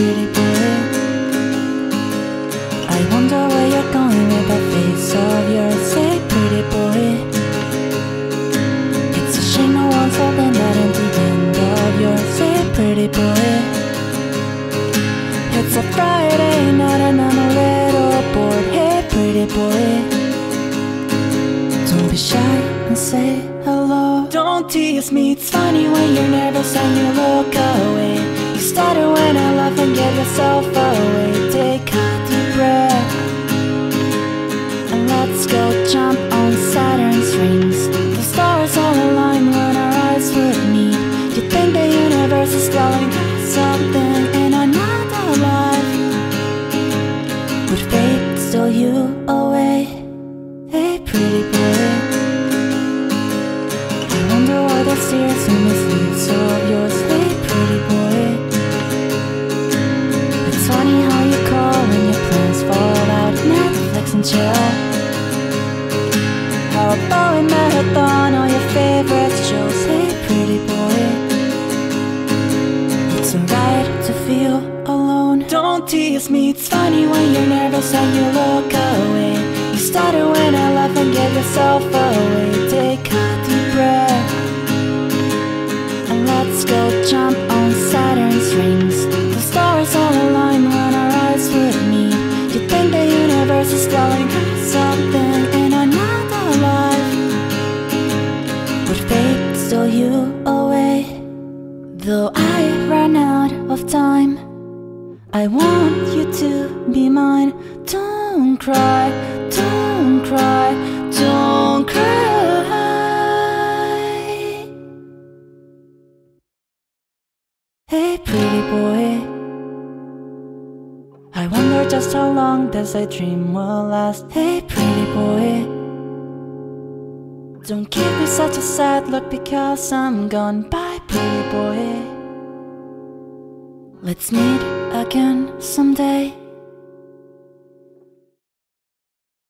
pretty boy I wonder where you're going with the face of yours Say pretty boy. It's a shame no one's holding that in the end of your Say pretty boy. It's a Friday night and I'm a little bored Hey pretty boy. Don't be shy and say hello. Don't tease me, it's funny when you're nervous and you look away. You start and get yourself away. Take a deep breath. And let's go jump on Saturn's rings. The stars all align when our eyes would meet. You think the universe is telling something in another life. Would fate steal you away? Hey pretty boy. I wonder why there's tears in the sleeves of yours, Chill. How about we marathon all your favorite shows, hey pretty boy. It's alright to feel alone. Don't tease me, it's funny when you're nervous and you look away. You stutter when I laugh and give yourself away. Us something in another life? Would fate steal you away? Though I ran out of time, I want you to be mine. Don't cry, don't cry, don't cry. Hey, pretty boy. I wonder just how long this I dream will last. Hey, pretty boy. Don't give me such a sad look because I'm gone. Bye, pretty boy. Let's meet again someday.